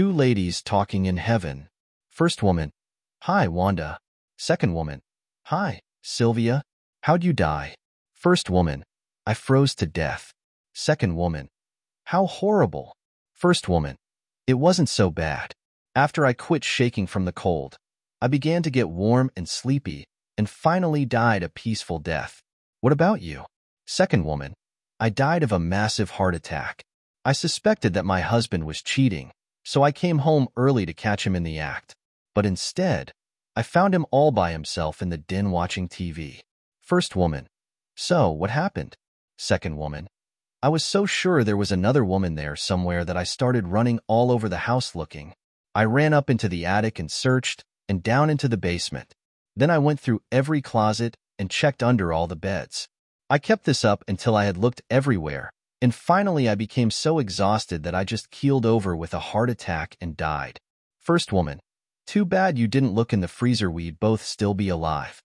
Two ladies talking in heaven. First woman, Hi, Wanda. Second woman, Hi, Sylvia. How'd you die? First woman, I froze to death. Second woman, How horrible. First woman, It wasn't so bad. After I quit shaking from the cold, I began to get warm and sleepy and finally died a peaceful death. What about you? Second woman, I died of a massive heart attack. I suspected that my husband was cheating, so I came home early to catch him in the act. But instead, I found him all by himself in the den watching TV. First woman, so what happened? Second woman, I was so sure there was another woman there somewhere that I started running all over the house looking. I ran up into the attic and searched, and down into the basement. Then I went through every closet and checked under all the beds. I kept this up until I had looked everywhere, and finally I became so exhausted that I just keeled over with a heart attack and died. First woman, too bad you didn't look in the freezer we'd both still be alive.